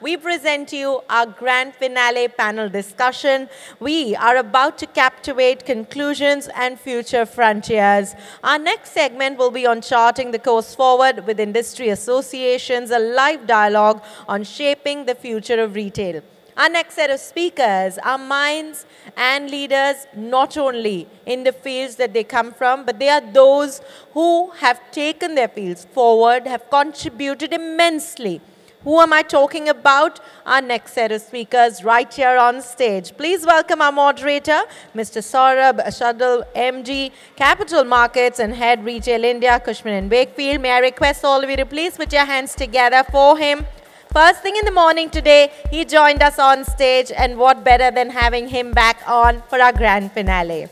we present to you our grand finale panel discussion. We are about to captivate conclusions and future frontiers. Our next segment will be on charting the course forward with industry associations, a live dialogue on shaping the future of retail. Our next set of speakers are minds and leaders not only in the fields that they come from, but they are those who have taken their fields forward, have contributed immensely. Who am I talking about? Our next set of speakers right here on stage. Please welcome our moderator, Mr. Saurabh Shatdal, MD, Capital Markets and Head Retail India, Cushman and Wakefield. May I request all of you to please put your hands together for him. First thing in the morning today, he joined us on stage, and what better than having him back on for our grand finale.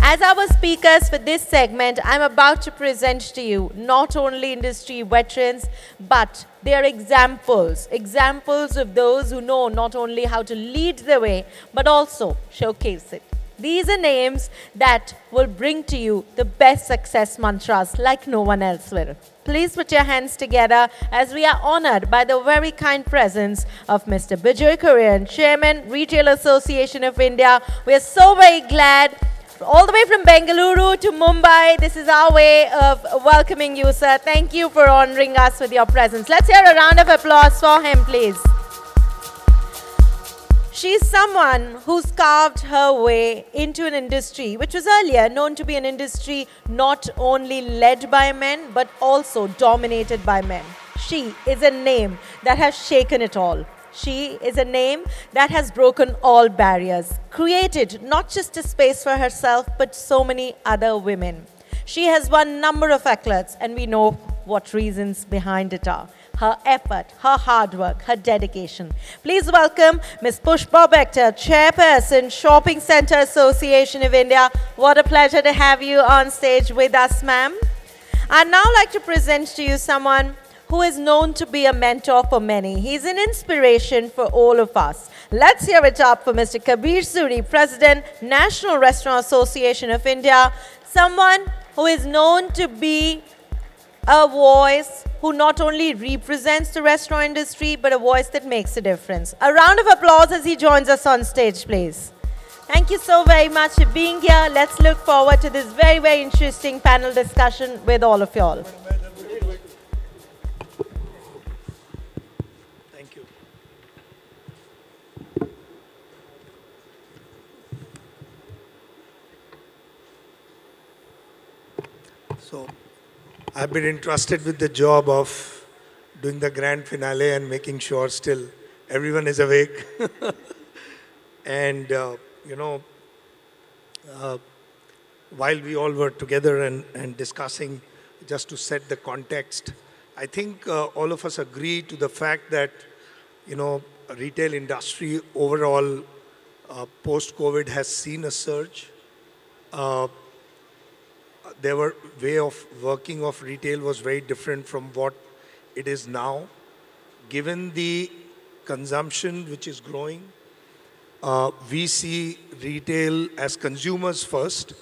As our speakers for this segment, I'm about to present to you not only industry veterans, but they are examples, examples of those who know not only how to lead the way, but also showcase it. These are names that will bring to you the best success mantras like no one else will. Please put your hands together as we are honored by the very kind presence of Mr. Bijou Kurien, Chairman, Retail Association of India. We are so very glad all the way from Bengaluru to Mumbai. This is our way of welcoming you, sir. Thank you for honoring us with your presence. Let's hear a round of applause for him, please. She's someone who's carved her way into an industry which was earlier known to be an industry not only led by men but also dominated by men. She is a name that has shaken it all. She is a name that has broken all barriers, created not just a space for herself but so many other women. She has won number of accolades and we know what reasons behind it are her effort, her hard work, her dedication. Please welcome Ms. Pushpa Bector, Chairperson, Shopping Centre Association of India. What a pleasure to have you on stage with us, ma'am. I'd now like to present to you someone who is known to be a mentor for many. He's an inspiration for all of us. Let's hear it up for Mr. Kabir Suri, President, National Restaurant Association of India, someone who is known to be a voice who not only represents the restaurant industry, but a voice that makes a difference. A round of applause as he joins us on stage, please. Thank you so very much for being here. Let's look forward to this very, very interesting panel discussion with all of you So, I've been entrusted with the job of doing the grand finale and making sure still everyone is awake. and, uh, you know, uh, while we all were together and, and discussing just to set the context, I think uh, all of us agree to the fact that, you know, retail industry overall uh, post-COVID has seen a surge. Uh, there were way of working of retail was very different from what it is now. Given the consumption which is growing, uh, we see retail as consumers first,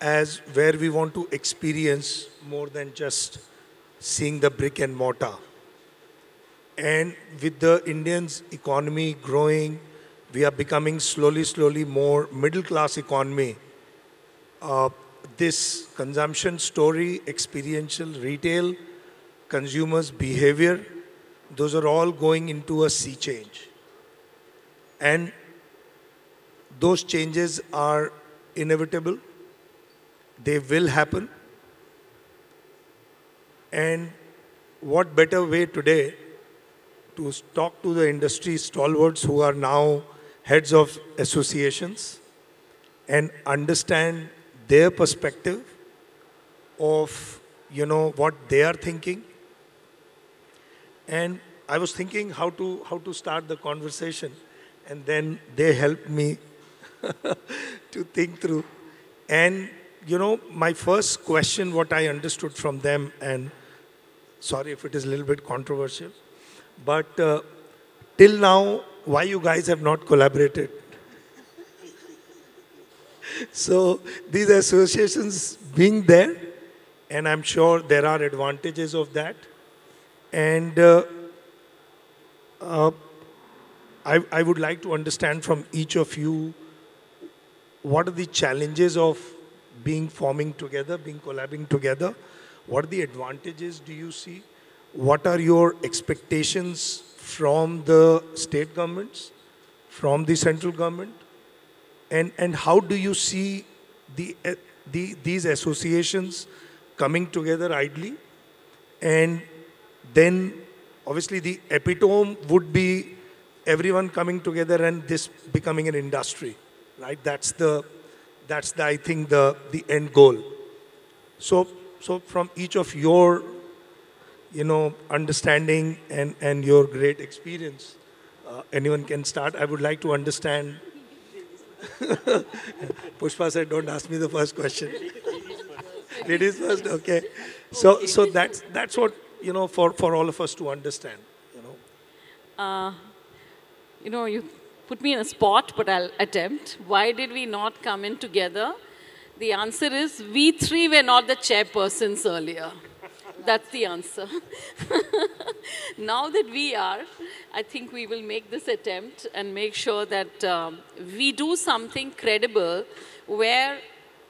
as where we want to experience more than just seeing the brick and mortar. And with the Indians economy growing, we are becoming slowly, slowly more middle class economy. Uh, this consumption story, experiential retail, consumers' behavior, those are all going into a sea change. And those changes are inevitable. They will happen. And what better way today to talk to the industry stalwarts who are now heads of associations and understand their perspective of, you know, what they are thinking. And I was thinking how to, how to start the conversation. And then they helped me to think through. And, you know, my first question, what I understood from them, and sorry if it is a little bit controversial, but uh, till now, why you guys have not collaborated? So these associations being there, and I'm sure there are advantages of that. And uh, uh, I, I would like to understand from each of you what are the challenges of being forming together, being collabing together? What are the advantages do you see? What are your expectations from the state governments, from the central government? And, and how do you see the, uh, the, these associations coming together idly? And then obviously the epitome would be everyone coming together and this becoming an industry, right? That's the, that's the, I think the, the end goal. So, so from each of your, you know, understanding and, and your great experience, uh, anyone can start. I would like to understand. Pushpa said, don't ask me the first question. Ladies first, okay. So, so that's, that's what, you know, for, for all of us to understand, you know. Uh, you know, you put me in a spot, but I'll attempt. Why did we not come in together? The answer is we three were not the chairpersons earlier. That's the answer. now that we are, I think we will make this attempt and make sure that um, we do something credible where,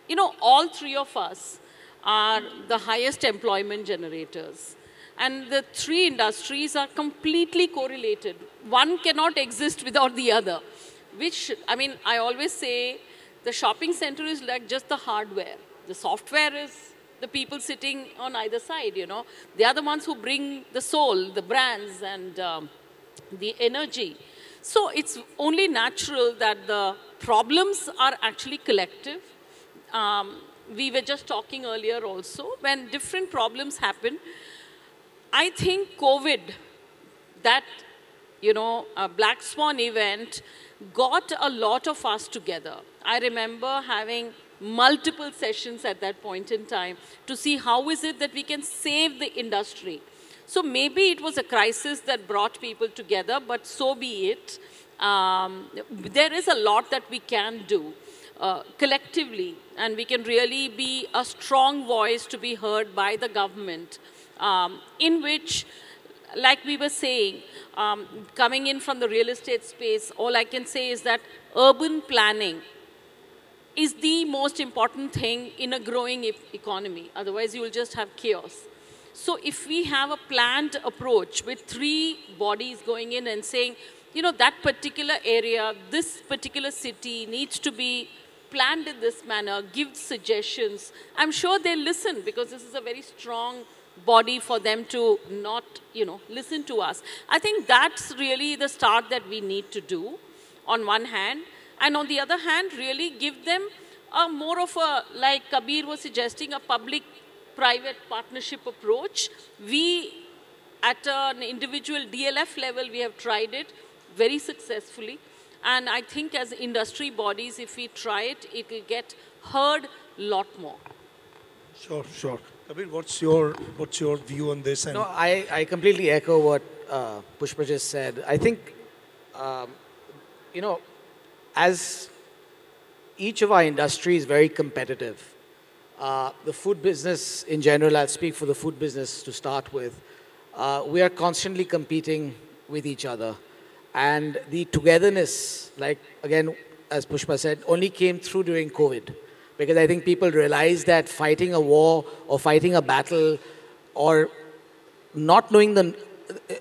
you know, all three of us are the highest employment generators. And the three industries are completely correlated. One cannot exist without the other. Which, I mean, I always say the shopping center is like just the hardware. The software is the people sitting on either side, you know. They are the ones who bring the soul, the brands, and um, the energy. So it's only natural that the problems are actually collective. Um, we were just talking earlier also, when different problems happen, I think COVID, that, you know, Black Swan event got a lot of us together. I remember having multiple sessions at that point in time to see how is it that we can save the industry. So maybe it was a crisis that brought people together, but so be it. Um, there is a lot that we can do uh, collectively, and we can really be a strong voice to be heard by the government um, in which, like we were saying, um, coming in from the real estate space, all I can say is that urban planning is the most important thing in a growing e economy. Otherwise, you will just have chaos. So if we have a planned approach with three bodies going in and saying, you know, that particular area, this particular city needs to be planned in this manner, give suggestions, I'm sure they'll listen because this is a very strong body for them to not, you know, listen to us. I think that's really the start that we need to do on one hand. And on the other hand, really give them a more of a, like Kabir was suggesting, a public-private partnership approach. We, at an individual DLF level, we have tried it very successfully. And I think as industry bodies, if we try it, it will get heard a lot more. Sure, sure. Kabir, what's your what's your view on this? no, I, I completely echo what uh, Pushpa just said. I think, um, you know, as each of our industry is very competitive, uh, the food business in general, I'll speak for the food business to start with, uh, we are constantly competing with each other. And the togetherness, like again, as Pushpa said, only came through during COVID because I think people realized that fighting a war or fighting a battle or not knowing the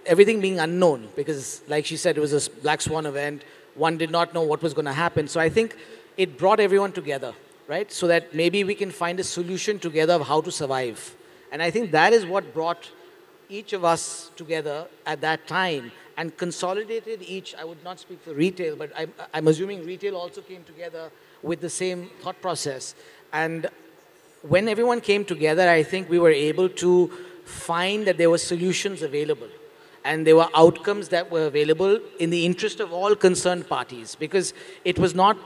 everything being unknown because like she said it was a black swan event one did not know what was going to happen. So i think it brought everyone together right? So that maybe we can find a solution together of how to survive. And i think that is what brought each of us together at that time and consolidated each i would not speak for retail but i'm, I'm assuming retail also came together with the same thought process. And when everyone came together, I think we were able to find that there were solutions available and there were outcomes that were available in the interest of all concerned parties because it was not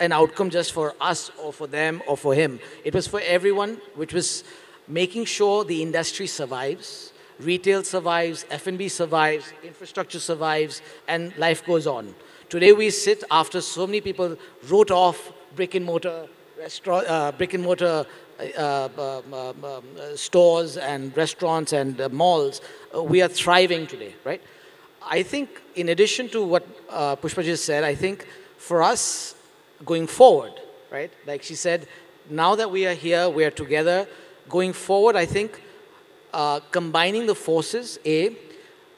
an outcome just for us or for them or for him. It was for everyone, which was making sure the industry survives, retail survives, F&B survives, infrastructure survives, and life goes on. Today we sit after so many people wrote off brick and mortar restaurant, uh, brick and mortar stores and restaurants and uh, malls. Uh, we are thriving today, right? I think, in addition to what uh, Pushpa just said, I think for us going forward, right? Like she said, now that we are here, we are together. Going forward, I think uh, combining the forces, A,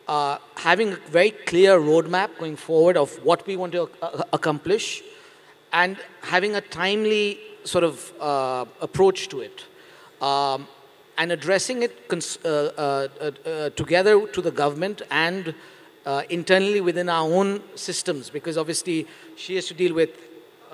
uh, having a very clear roadmap going forward of what we want to uh, accomplish, and having a timely sort of uh, approach to it. Um, and addressing it uh, uh, uh, together to the government and internally within our own systems, because obviously she has to deal with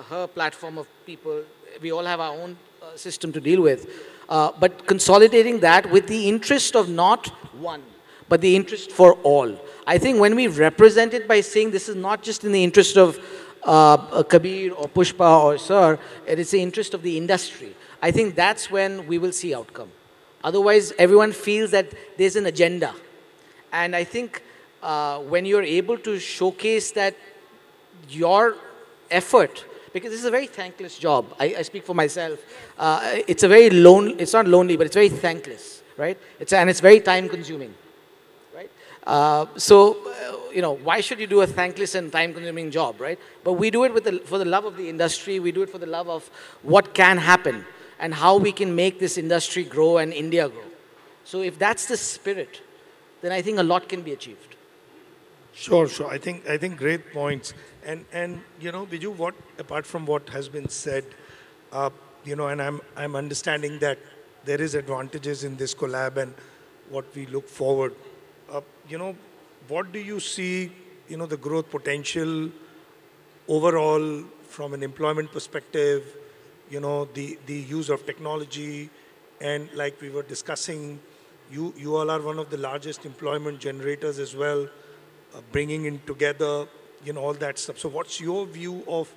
her platform of people. We all have our own system to deal with. but consolidating that with the interest of not one, but the interest for all. I think when we represent it by saying this is not just in the interest of uh, Kabir or Pushpa or Sir, it is the interest of the industry. I think that's when we will see outcome. Otherwise, everyone feels that there's an agenda. And I think uh, when you're able to showcase that your effort, because this is a very thankless job. I, I speak for myself. Uh, it's a very lone, it's not lonely, but it's very thankless, right? It's, and it's very time consuming? Uh, so, uh, you know, why should you do a thankless and time consuming job, right? But we do it with the, for the love of the industry. We do it for the love of what can happen and how we can make this industry grow and India grow. So if that's the spirit, then I think a lot can be achieved. Sure, sure. I think I think great points. And and you know, Bijou, what apart from what has been said, uh, you know, and I'm I'm understanding that there is advantages in this collab and what we look forward. Uh, you know, what do you see? You know, the growth potential overall from an employment perspective, you know, the, the use of technology, and like we were discussing, you, you all are one of the largest employment generators as well, uh, bringing in together, you know, all that stuff. So what's your view of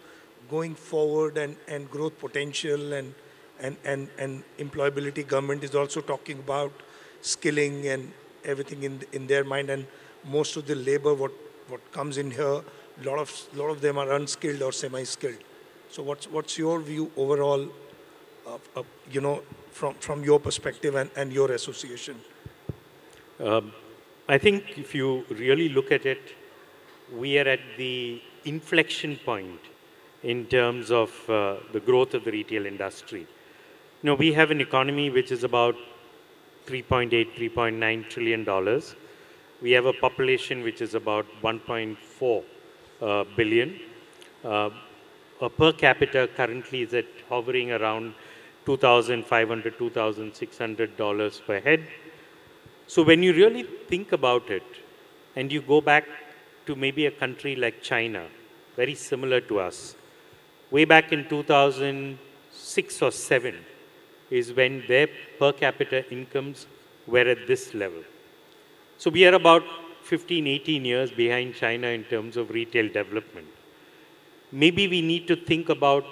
going forward and, and growth potential and, and, and, and employability? Government is also talking about skilling and everything in, in their mind, and most of the labor, what, what comes in here, a lot of, lot of them are unskilled or semi-skilled. So what's, what's your view overall, you know, from, from your perspective and, and your association? Um, I think if you really look at it, we are at the inflection point in terms of uh, the growth of the retail industry. You know, we have an economy which is about 3.8, 3.9 trillion dollars. We have a population which is about 1.4 uh, billion. Uh, per capita currently is at hovering around 2,500, 2,600 dollars per head. So when you really think about it, and you go back to maybe a country like China, very similar to us, way back in 2006 or 7 is when their per capita incomes were at this level. So we are about 15, 18 years behind China in terms of retail development maybe we need to think about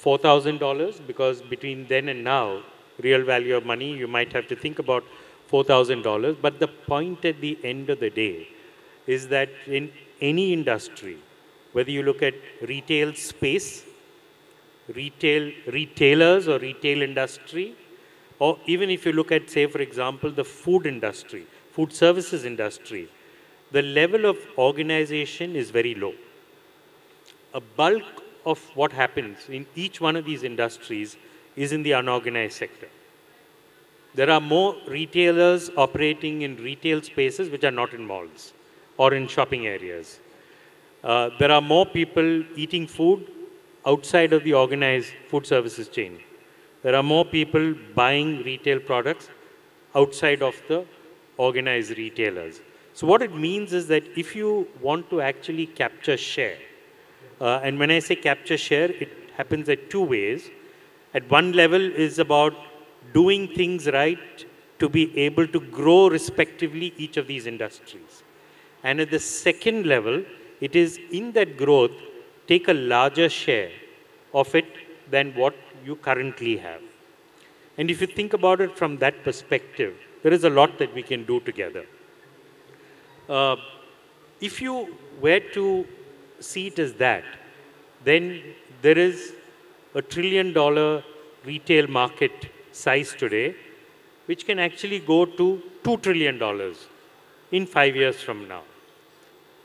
$4,000 because between then and now, real value of money, you might have to think about $4,000. But the point at the end of the day is that in any industry, whether you look at retail space, retail retailers or retail industry, or even if you look at, say, for example, the food industry, food services industry, the level of organization is very low a bulk of what happens in each one of these industries is in the unorganized sector. There are more retailers operating in retail spaces which are not in malls or in shopping areas. Uh, there are more people eating food outside of the organized food services chain. There are more people buying retail products outside of the organized retailers. So what it means is that if you want to actually capture share, uh, and when I say capture share, it happens at two ways. At one level is about doing things right to be able to grow respectively each of these industries. And at the second level, it is in that growth, take a larger share of it than what you currently have. And if you think about it from that perspective, there is a lot that we can do together. Uh, if you were to see it as that, then there is a trillion dollar retail market size today, which can actually go to $2 trillion in five years from now.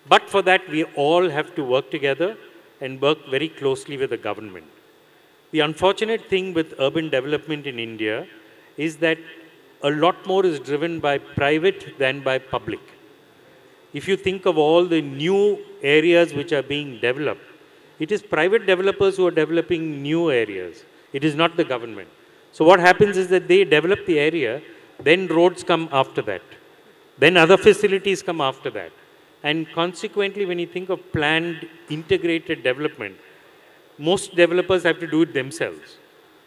But for that, we all have to work together and work very closely with the government. The unfortunate thing with urban development in India is that a lot more is driven by private than by public. If you think of all the new areas which are being developed, it is private developers who are developing new areas. It is not the government. So what happens is that they develop the area, then roads come after that. Then other facilities come after that. And consequently, when you think of planned integrated development, most developers have to do it themselves.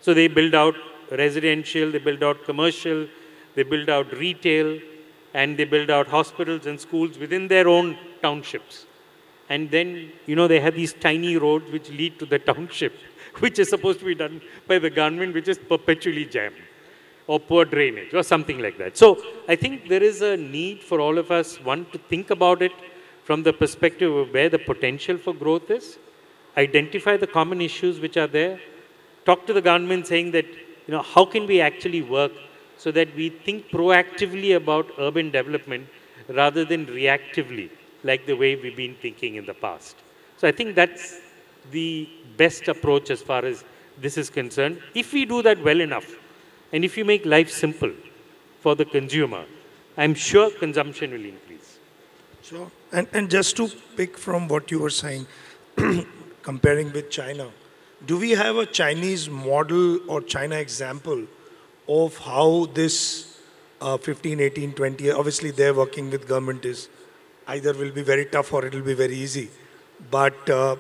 So they build out residential, they build out commercial, they build out retail, and they build out hospitals and schools within their own townships. And then, you know, they have these tiny roads which lead to the township, which is supposed to be done by the government, which is perpetually jammed, or poor drainage, or something like that. So I think there is a need for all of us, one, to think about it from the perspective of where the potential for growth is, identify the common issues which are there, talk to the government saying that, you know, how can we actually work so that we think proactively about urban development rather than reactively, like the way we've been thinking in the past. So I think that's the best approach as far as this is concerned. If we do that well enough, and if you make life simple for the consumer, I'm sure consumption will increase. Sure. And, and just to pick from what you were saying, comparing with China, do we have a Chinese model or China example of how this uh, 15, 18, 20, obviously they're working with government is either will be very tough or it will be very easy. But uh,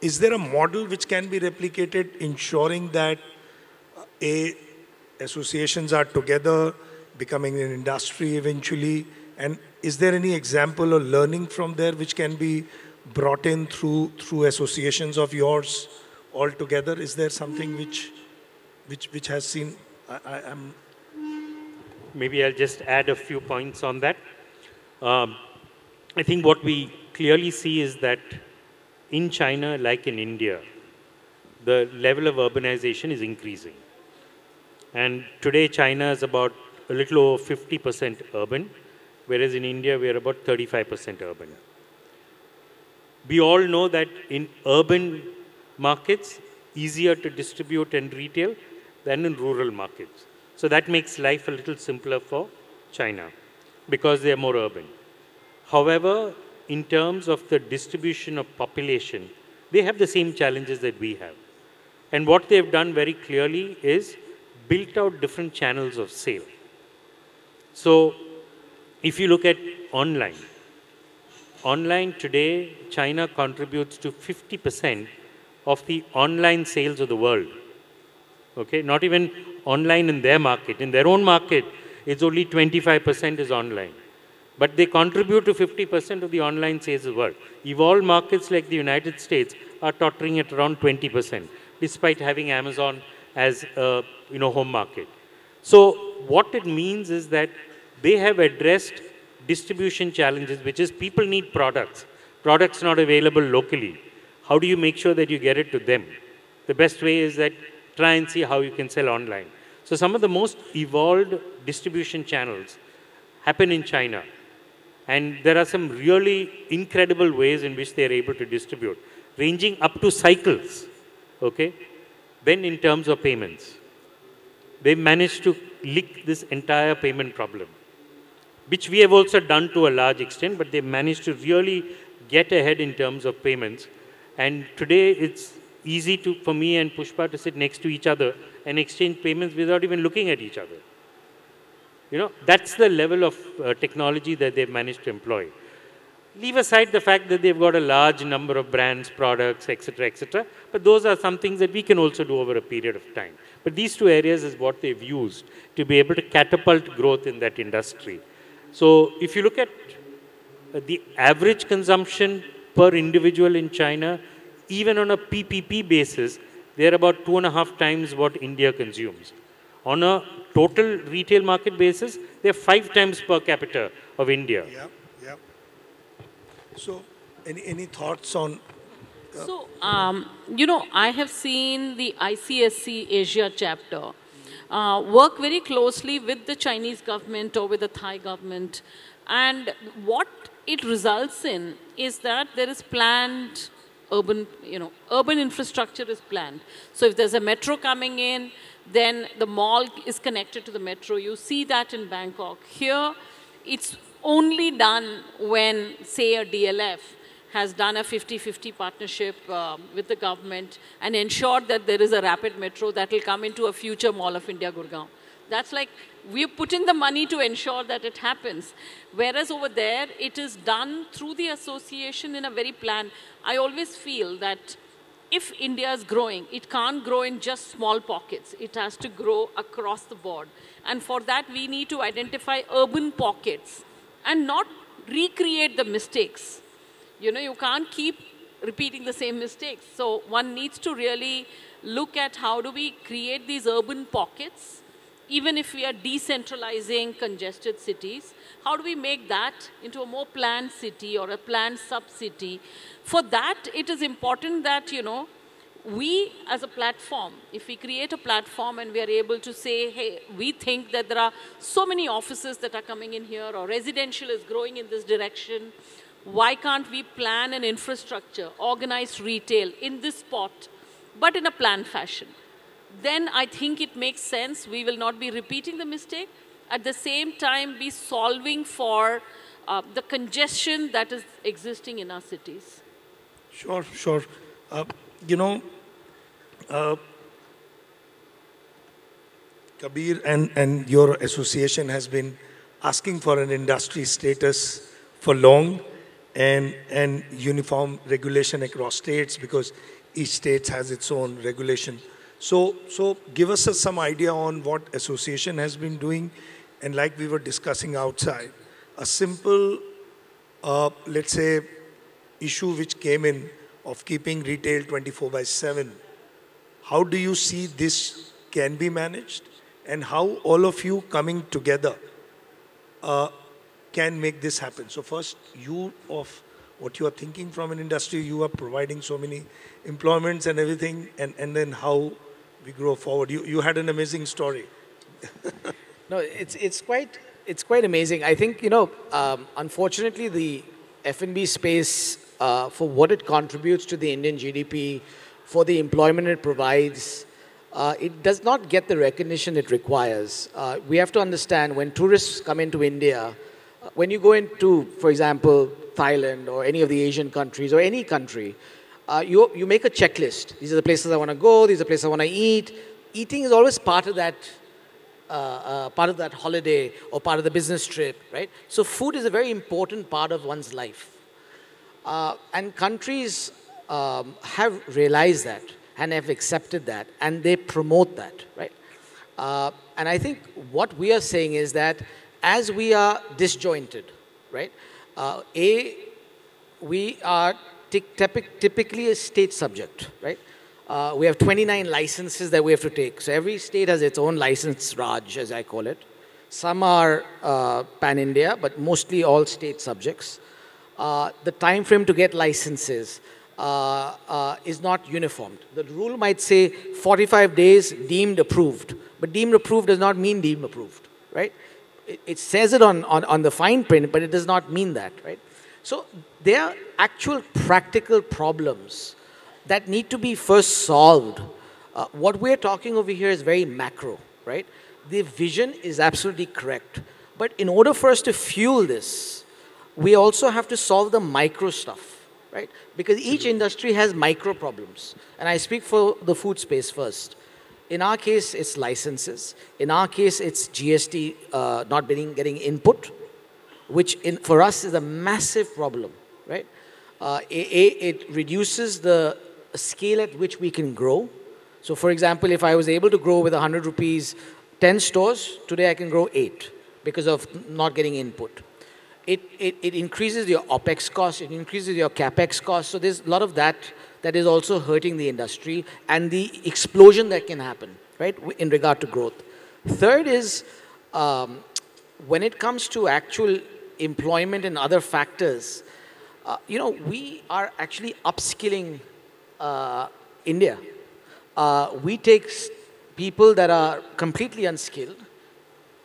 is there a model which can be replicated ensuring that uh, a associations are together, becoming an industry eventually? And is there any example or learning from there which can be brought in through through associations of yours all together? Is there something which which which has seen? I, I, am Maybe I'll just add a few points on that. Um, I think what we clearly see is that in China, like in India, the level of urbanization is increasing. And today, China is about a little over 50% urban, whereas in India, we are about 35% urban. We all know that in urban markets, easier to distribute and retail than in rural markets. So that makes life a little simpler for China because they are more urban. However, in terms of the distribution of population, they have the same challenges that we have. And what they've done very clearly is built out different channels of sale. So if you look at online, online today, China contributes to 50% of the online sales of the world. Okay, not even online in their market. In their own market, it's only 25% is online. But they contribute to 50% of the online sales of the world. Evolved markets like the United States are tottering at around 20%, despite having Amazon as a you know, home market. So what it means is that they have addressed distribution challenges, which is people need products. Products not available locally. How do you make sure that you get it to them? The best way is that try and see how you can sell online. So some of the most evolved distribution channels happen in China. And there are some really incredible ways in which they are able to distribute, ranging up to cycles. Okay? Then in terms of payments, they managed to lick this entire payment problem, which we have also done to a large extent, but they managed to really get ahead in terms of payments. And today it's easy to, for me and Pushpa to sit next to each other and exchange payments without even looking at each other. You know, that's the level of uh, technology that they've managed to employ. Leave aside the fact that they've got a large number of brands, products, etc., etc. But those are some things that we can also do over a period of time. But these two areas is what they've used to be able to catapult growth in that industry. So if you look at the average consumption per individual in China, even on a PPP basis, they're about two and a half times what India consumes. On a total retail market basis, they're five times per capita of India. Yeah. So, any, any thoughts on? Uh, so, um, you know, I have seen the ICSC Asia chapter uh, work very closely with the Chinese government or with the Thai government. And what it results in is that there is planned urban, you know, urban infrastructure is planned. So if there's a metro coming in, then the mall is connected to the metro. You see that in Bangkok. Here, it's only done when, say, a DLF has done a 50-50 partnership uh, with the government and ensured that there is a rapid metro that will come into a future Mall of India, Gurgaon. That's like we're putting the money to ensure that it happens. Whereas over there, it is done through the association in a very plan. I always feel that if India is growing, it can't grow in just small pockets. It has to grow across the board. And for that, we need to identify urban pockets and not recreate the mistakes. You know, you can't keep repeating the same mistakes. So one needs to really look at how do we create these urban pockets even if we are decentralizing congested cities, how do we make that into a more planned city or a planned sub-city? For that, it is important that, you know, we as a platform, if we create a platform and we are able to say, hey, we think that there are so many offices that are coming in here or residential is growing in this direction, why can't we plan an infrastructure, organize retail in this spot, but in a planned fashion? then I think it makes sense. We will not be repeating the mistake. At the same time, be solving for uh, the congestion that is existing in our cities. Sure, sure. Uh, you know, uh, Kabir and, and your association has been asking for an industry status for long and, and uniform regulation across states because each state has its own regulation. So, so give us some idea on what association has been doing, and like we were discussing outside, a simple, uh, let's say, issue which came in of keeping retail 24 by 7. How do you see this can be managed, and how all of you coming together uh, can make this happen? So first, you of what you are thinking from an industry, you are providing so many employments and everything, and, and then how we grow forward. You, you had an amazing story. no, it's, it's, quite, it's quite amazing. I think, you know, um, unfortunately, the F&B space, uh, for what it contributes to the Indian GDP, for the employment it provides, uh, it does not get the recognition it requires. Uh, we have to understand when tourists come into India, uh, when you go into, for example, Thailand or any of the Asian countries or any country, uh, you, you make a checklist. These are the places I want to go, these are the places I want to eat. Eating is always part of that, uh, uh, part of that holiday or part of the business trip, right? So food is a very important part of one's life. And countries um, have realized that and have accepted that and they promote that, right? Uh, and I think what we are saying is that as we are disjointed, right? Uh, a, we are typically a state subject, right? Uh, we have 29 licenses that we have to take. So every state has its own license, Raj, as I call it. Some are uh, pan-India, but mostly all state subjects. Uh, the time frame to get licenses uh, uh, is not uniformed. The rule might say 45 days deemed approved, but deemed approved does not mean deemed approved, right? It, it says it on, on, on the fine print, but it does not mean that, right? So there are actual practical problems that need to be first solved. Uh, what we're talking over here is very macro, right? The vision is absolutely correct. But in order for us to fuel this, we also have to solve the micro stuff, right? Because each industry has micro problems. And I speak for the food space first. In our case, it's licenses. In our case, it's GST uh, not being, getting input which in, for us is a massive problem, right? Uh, it reduces the scale at which we can grow. So for example, if I was able to grow with 100 rupees 10 stores, today I can grow 8 because of not getting input. It, it, it increases your OPEX cost, it increases your CAPEX cost. So there's a lot of that that is also hurting the industry and the explosion that can happen, right, in regard to growth. Third is um, when it comes to actual employment and other factors, uh, you know, we are actually upskilling uh, India. Uh, we take people that are completely unskilled,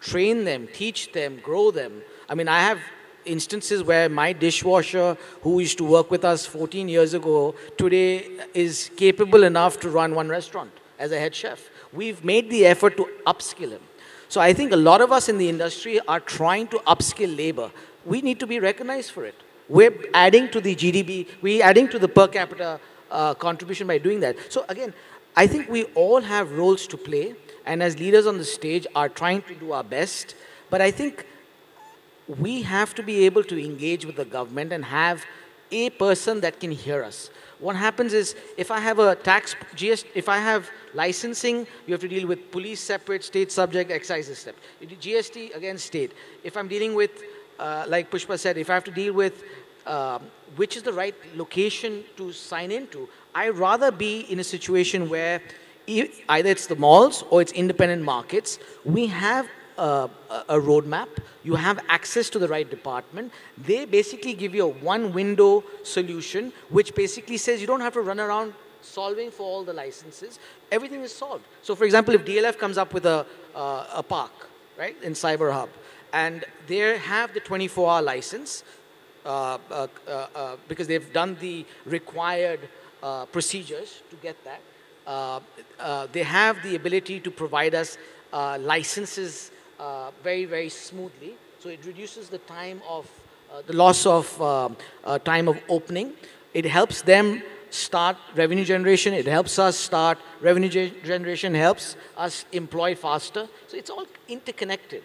train them, teach them, grow them. I mean, I have instances where my dishwasher, who used to work with us 14 years ago, today is capable enough to run one restaurant as a head chef. We've made the effort to upskill him. So I think a lot of us in the industry are trying to upskill labor. We need to be recognized for it. We're adding to the GDP, we're adding to the per capita uh, contribution by doing that. So again, I think we all have roles to play, and as leaders on the stage are trying to do our best. But I think we have to be able to engage with the government and have a person that can hear us. What happens is if I have a tax, GS, if I have licensing, you have to deal with police separate, state subject, excise is separate. GST against state. If I'm dealing with, uh, like Pushpa said, if I have to deal with um, which is the right location to sign into, I'd rather be in a situation where either it's the malls or it's independent markets. We have a, a roadmap, you have access to the right department. They basically give you a one window solution, which basically says you don't have to run around solving for all the licenses. Everything is solved. So for example, if DLF comes up with a, uh, a park, right, in Cyber Hub, and they have the 24 hour license, uh, uh, uh, uh, because they've done the required uh, procedures to get that. they have the ability to provide us licenses uh, very, very smoothly. So it reduces the time of, uh, the loss of um, uh, time of opening. It helps them start revenue generation. It helps us start revenue ge generation, helps us employ faster. So it's all interconnected.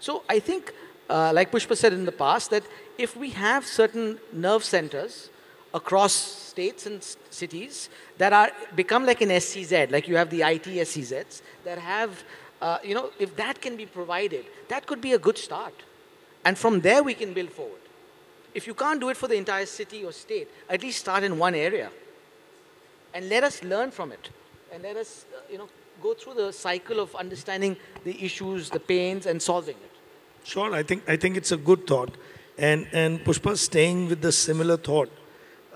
So I think, uh, like Pushpa said in the past, that if we have certain nerve centers across states and cities that are become like an SEZ, like you have the IT SEZs that have uh, you know, if that can be provided, that could be a good start. And from there, we can build forward. If you can't do it for the entire city or state, at least start in one area. And let us learn from it. And let us, uh, you know, go through the cycle of understanding the issues, the pains, and solving it. Sure, I think, I think it's a good thought. And, and Pushpa, staying with the similar thought,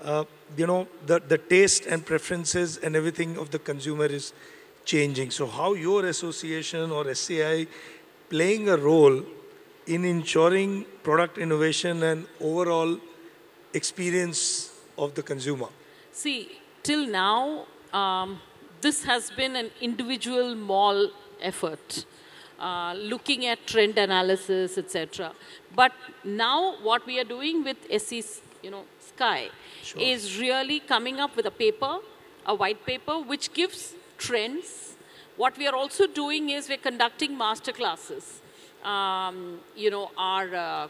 uh, you know, the, the taste and preferences and everything of the consumer is changing. So how your association or SCAI playing a role in ensuring product innovation and overall experience of the consumer? See, till now, um, this has been an individual mall effort. Uh, looking at trend analysis, etc. But now what we are doing with SC, you know, Sky sure. is really coming up with a paper, a white paper, which gives trends. What we are also doing is we're conducting master classes. Um, you know, our uh,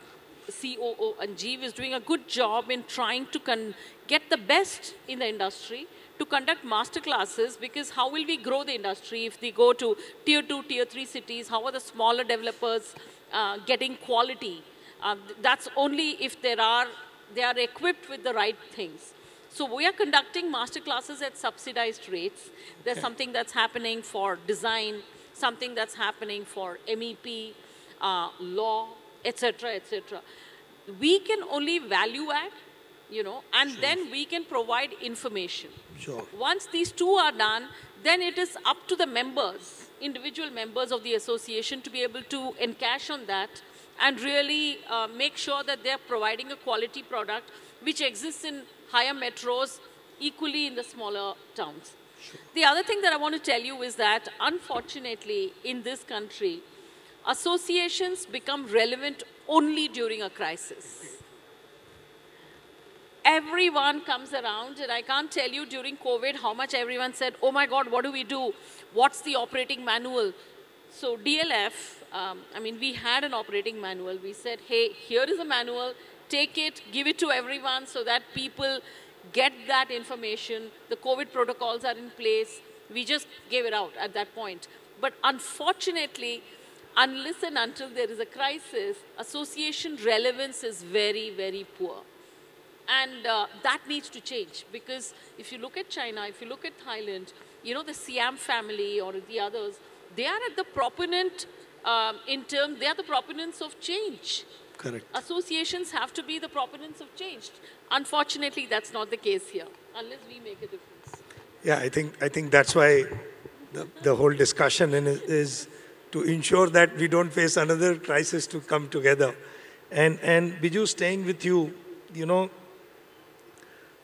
COO Anjeev is doing a good job in trying to get the best in the industry to conduct master classes because how will we grow the industry if they go to tier 2, tier 3 cities? How are the smaller developers uh, getting quality? Uh, that's only if there are, they are equipped with the right things. So we are conducting master classes at subsidized rates. There's okay. something that's happening for design, something that's happening for MEP, uh, law, etc., etc. We can only value add, you know, and sure. then we can provide information. Sure. Once these two are done, then it is up to the members, individual members of the association to be able to encash on that and really uh, make sure that they're providing a quality product which exists in higher metros, equally in the smaller towns. Sure. The other thing that I want to tell you is that, unfortunately, in this country, associations become relevant only during a crisis. Everyone comes around, and I can't tell you during COVID how much everyone said, oh my God, what do we do? What's the operating manual? So DLF, um, I mean, we had an operating manual. We said, hey, here is a manual take it, give it to everyone so that people get that information. The COVID protocols are in place. We just gave it out at that point. But unfortunately, unless and until there is a crisis, association relevance is very, very poor. And uh, that needs to change because if you look at China, if you look at Thailand, you know, the Siam family or the others, they are at the proponent um, in terms, they are the proponents of change. Correct. Associations have to be the proponents of change. Unfortunately, that's not the case here, unless we make a difference. Yeah, I think, I think that's why the, the whole discussion is, is to ensure that we don't face another crisis to come together. And, and Bijou, staying with you, you know,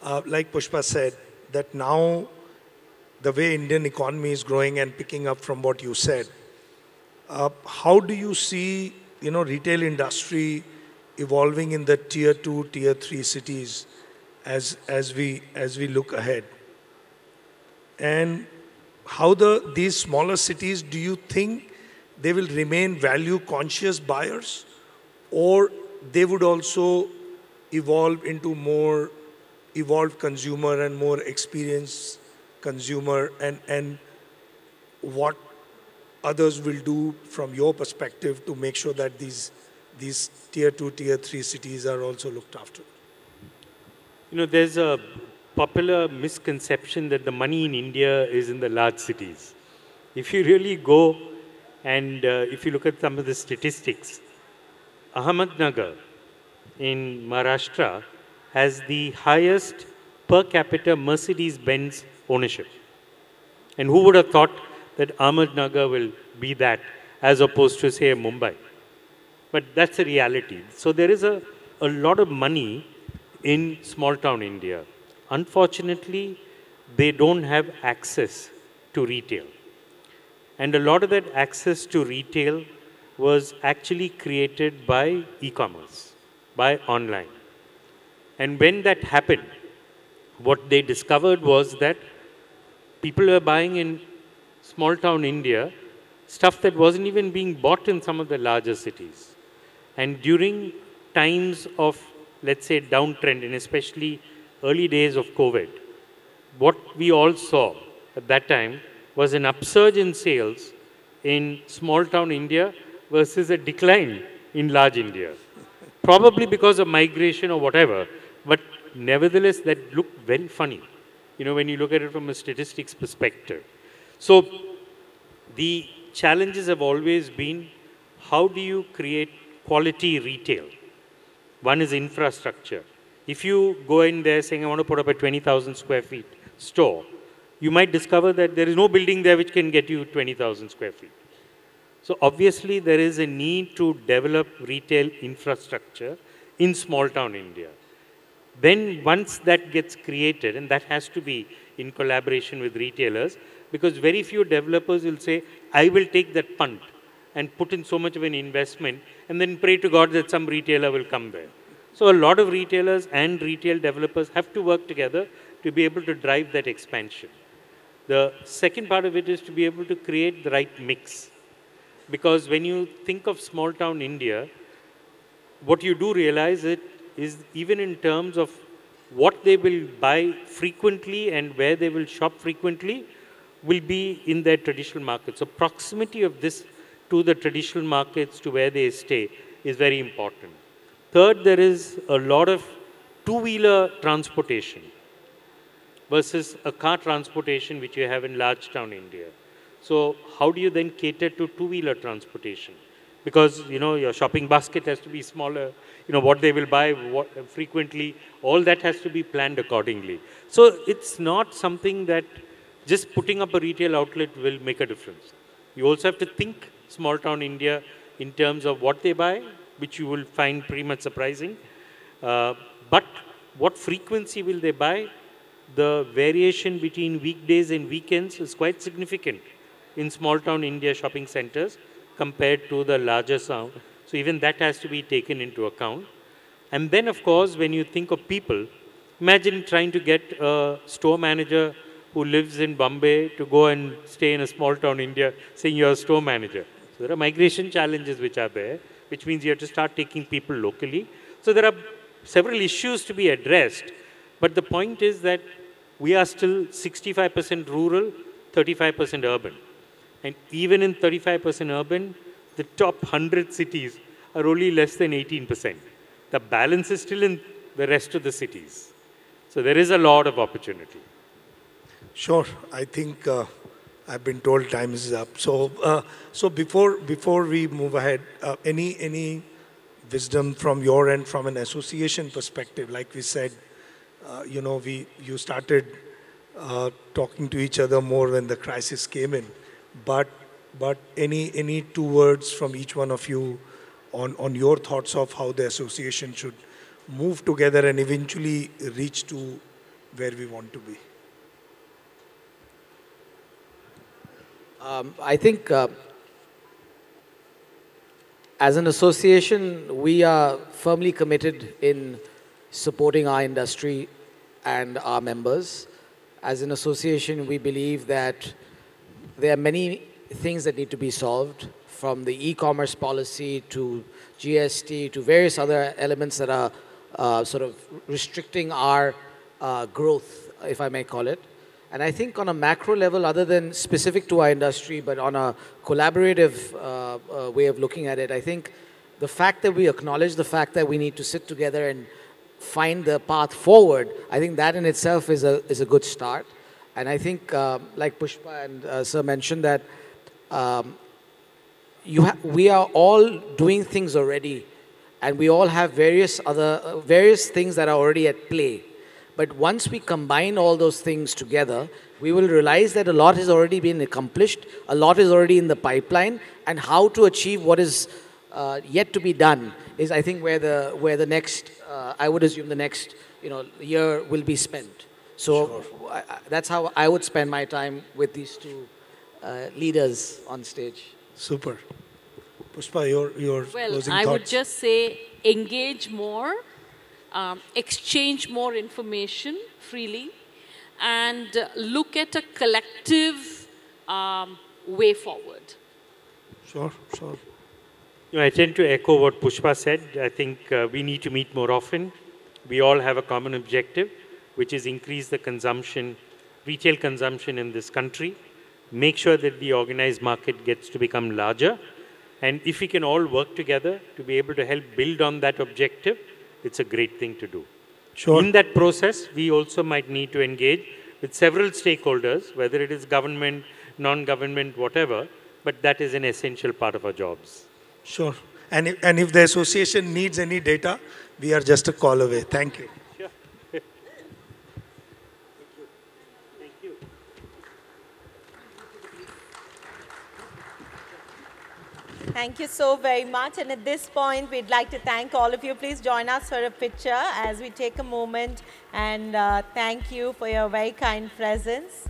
uh, like Pushpa said, that now the way Indian economy is growing and picking up from what you said, uh, how do you see, you know, retail industry evolving in the tier two, tier three cities as, as, we, as we look ahead? And how the, these smaller cities, do you think they will remain value conscious buyers or they would also evolve into more evolved consumer and more experienced consumer and, and what others will do from your perspective to make sure that these, these tier two, tier three cities are also looked after? You know, there's a popular misconception that the money in India is in the large cities. If you really go and uh, if you look at some of the statistics, Ahmednagar in Maharashtra has the highest per capita Mercedes Benz ownership. And who would have thought that Ahmednagar will be that as opposed to, say, Mumbai? But that's a reality. So there is a, a lot of money in small town India. Unfortunately, they don't have access to retail. And a lot of that access to retail was actually created by e-commerce, by online. And when that happened, what they discovered was that people were buying in small town India stuff that wasn't even being bought in some of the larger cities. And during times of, let's say, downtrend, and especially early days of COVID, what we all saw at that time was an upsurge in sales in small town India versus a decline in large India. Probably because of migration or whatever, but nevertheless, that looked very funny, you know, when you look at it from a statistics perspective. So the challenges have always been how do you create quality retail? One is infrastructure. If you go in there saying, I want to put up a 20,000 square feet store, you might discover that there is no building there which can get you 20,000 square feet. So obviously there is a need to develop retail infrastructure in small town India. Then once that gets created, and that has to be in collaboration with retailers, because very few developers will say, I will take that punt and put in so much of an investment and then pray to God that some retailer will come there. So a lot of retailers and retail developers have to work together to be able to drive that expansion. The second part of it is to be able to create the right mix. Because when you think of small town India, what you do realize it is even in terms of what they will buy frequently and where they will shop frequently will be in their traditional markets. So proximity of this to the traditional markets to where they stay is very important. Third, there is a lot of two-wheeler transportation versus a car transportation which you have in large town India. So how do you then cater to two-wheeler transportation? Because, you know, your shopping basket has to be smaller, you know, what they will buy what, frequently, all that has to be planned accordingly. So it's not something that just putting up a retail outlet will make a difference. You also have to think small town India in terms of what they buy, which you will find pretty much surprising. Uh, but what frequency will they buy? The variation between weekdays and weekends is quite significant in small town India shopping centers compared to the larger town. So even that has to be taken into account. And then of course, when you think of people, imagine trying to get a store manager who lives in Bombay to go and stay in a small town in India saying you're a store manager. So there are migration challenges which are there, which means you have to start taking people locally. So there are several issues to be addressed. But the point is that we are still 65% rural, 35% urban. And even in 35% urban, the top 100 cities are only less than 18%. The balance is still in the rest of the cities. So there is a lot of opportunity. Sure. I think uh, I've been told time is up. So, uh, so before before we move ahead, uh, any any wisdom from your end, from an association perspective? Like we said, uh, you know, we you started uh, talking to each other more when the crisis came in, but but any any two words from each one of you on, on your thoughts of how the association should move together and eventually reach to where we want to be. Um, I think uh, as an association, we are firmly committed in supporting our industry and our members. As an association, we believe that there are many things that need to be solved from the e-commerce policy to GST to various other elements that are uh, sort of restricting our uh, growth, if I may call it. And I think on a macro level, other than specific to our industry, but on a collaborative uh, uh, way of looking at it, I think the fact that we acknowledge the fact that we need to sit together and find the path forward, I think that in itself is a, is a good start. And I think, uh, like Pushpa and uh, Sir mentioned, that um, you we are all doing things already, and we all have various other uh, various things that are already at play. But once we combine all those things together, we will realize that a lot has already been accomplished, a lot is already in the pipeline, and how to achieve what is uh, yet to be done is, I think, where the where the next, uh, I would assume, the next you know year will be spent. So sure. I, that's how I would spend my time with these two uh, leaders on stage. Super. Pushpa, your your well, closing I thoughts. would just say engage more um, exchange more information freely, and uh, look at a collective um, way forward. Sure, sure. You know, I tend to echo what Pushpa said. I think uh, we need to meet more often. We all have a common objective, which is increase the consumption, retail consumption in this country, make sure that the organized market gets to become larger. And if we can all work together to be able to help build on that objective, it's a great thing to do. Sure. In that process, we also might need to engage with several stakeholders, whether it is government, non-government, whatever, but that is an essential part of our jobs. Sure. And if, and if the association needs any data, we are just a call away. Thank you. Thank you so very much. And at this point, we'd like to thank all of you. Please join us for a picture as we take a moment and uh, thank you for your very kind presence.